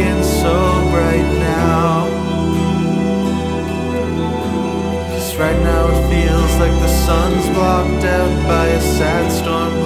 looking so bright now. Cause right now it feels like the sun's blocked out by a sad storm